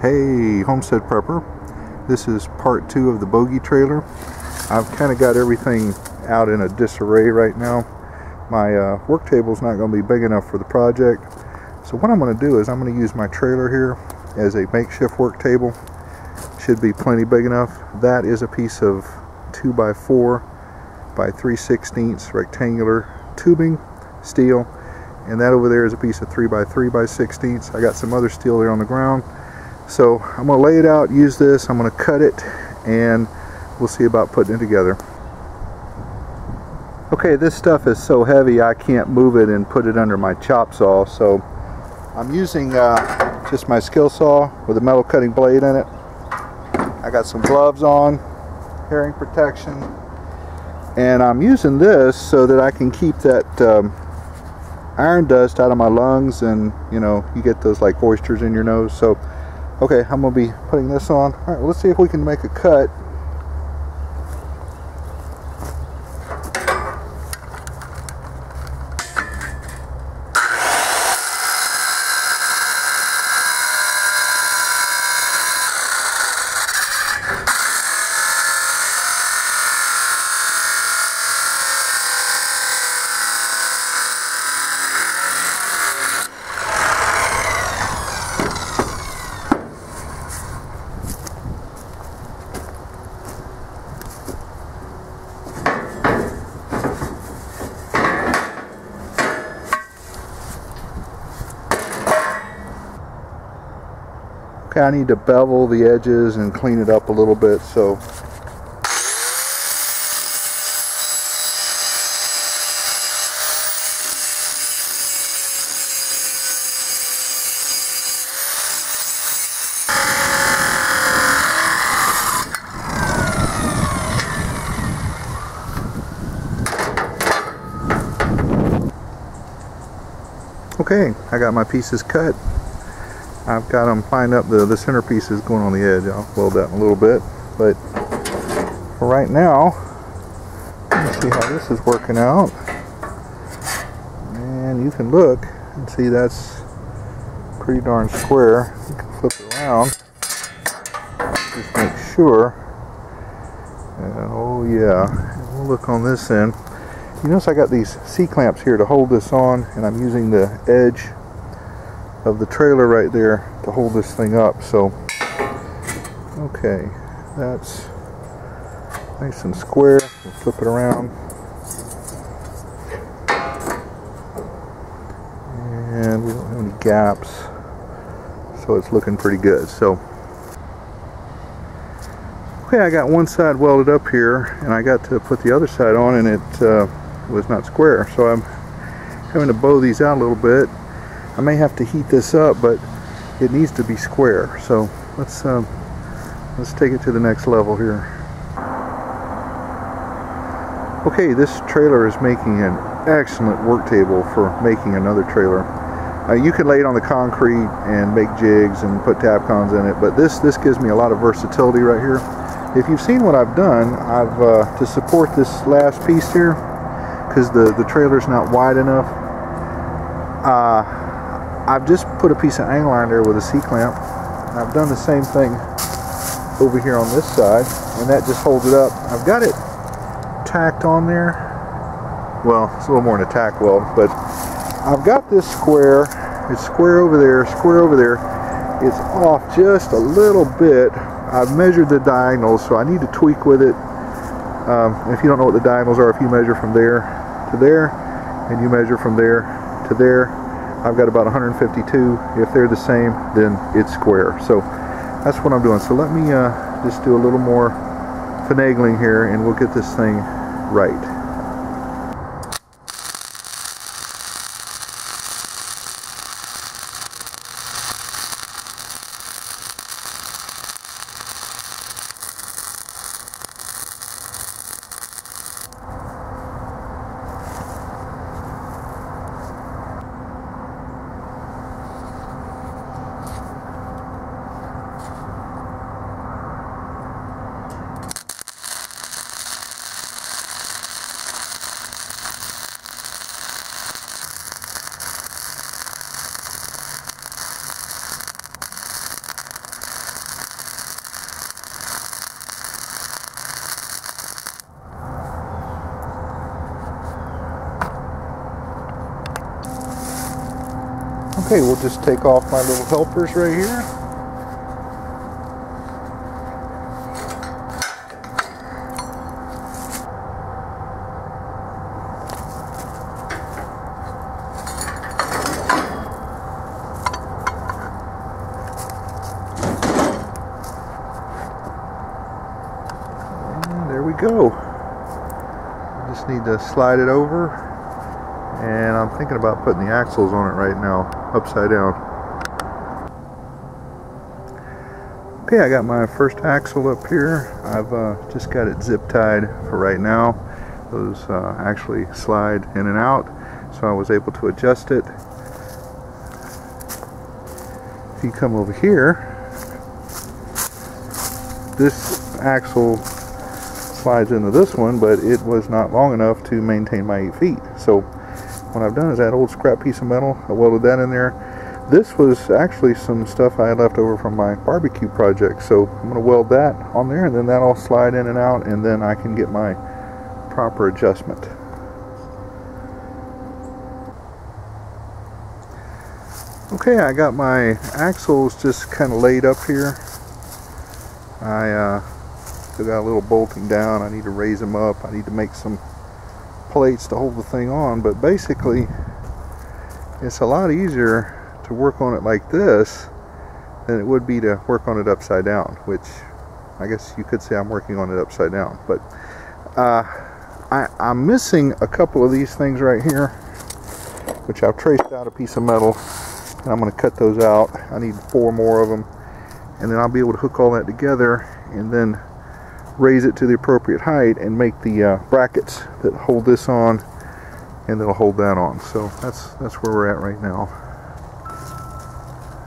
Hey, Homestead Prepper. This is part two of the Bogie trailer. I've kind of got everything out in a disarray right now. My uh, work table is not going to be big enough for the project. So what I'm going to do is I'm going to use my trailer here as a makeshift work table. Should be plenty big enough. That is a piece of 2 by 4 by 3 16 rectangular tubing, steel. And that over there is a piece of 3 by 3 by 16 I got some other steel there on the ground. So I'm going to lay it out, use this, I'm going to cut it, and we'll see about putting it together. Okay, this stuff is so heavy I can't move it and put it under my chop saw, so I'm using uh, just my skill saw with a metal cutting blade in it. I got some gloves on, hearing protection, and I'm using this so that I can keep that um, iron dust out of my lungs and you know you get those like oysters in your nose so Okay, I'm to be putting this on. All right, well, let's see if we can make a cut. I need to bevel the edges and clean it up a little bit so Okay, I got my pieces cut. I've got them lined up. The, the centerpiece is going on the edge. I'll weld that in a little bit. But for right now, see how this is working out. And you can look and see that's pretty darn square. You can flip it around. Just make sure. And oh yeah, we'll look on this end. You notice I got these C-clamps here to hold this on and I'm using the edge of the trailer right there to hold this thing up so okay that's nice and square we'll flip it around. And we don't have any gaps so it's looking pretty good so. Okay I got one side welded up here and I got to put the other side on and it uh, was not square so I'm having to bow these out a little bit I may have to heat this up but it needs to be square. So let's um, let's take it to the next level here. Okay this trailer is making an excellent work table for making another trailer. Uh, you can lay it on the concrete and make jigs and put Tapcons in it but this this gives me a lot of versatility right here. If you've seen what I've done I've uh, to support this last piece here because the, the trailer's not wide enough. Uh, I've just put a piece of angle iron there with a C-clamp. I've done the same thing over here on this side, and that just holds it up. I've got it tacked on there. Well, it's a little more than a tack weld, but I've got this square. It's square over there, square over there. It's off just a little bit. I've measured the diagonals, so I need to tweak with it. Um, if you don't know what the diagonals are, if you measure from there to there, and you measure from there to there, I've got about 152. If they're the same, then it's square. So that's what I'm doing. So let me uh, just do a little more finagling here, and we'll get this thing right. Okay, we'll just take off my little helpers right here. There we go. Just need to slide it over and I'm thinking about putting the axles on it right now upside down. Okay I got my first axle up here. I've uh, just got it zip tied for right now. Those uh, actually slide in and out so I was able to adjust it. If you come over here this axle slides into this one but it was not long enough to maintain my eight feet. So what I've done is that old scrap piece of metal, I welded that in there. This was actually some stuff I had left over from my barbecue project, so I'm going to weld that on there and then that'll slide in and out and then I can get my proper adjustment. Okay, I got my axles just kind of laid up here. I uh, still got a little bolting down. I need to raise them up. I need to make some plates to hold the thing on but basically it's a lot easier to work on it like this than it would be to work on it upside down which I guess you could say I'm working on it upside down but uh, I, I'm missing a couple of these things right here which I've traced out a piece of metal and I'm going to cut those out. I need four more of them and then I'll be able to hook all that together and then raise it to the appropriate height and make the uh, brackets that hold this on and that'll hold that on. So that's that's where we're at right now.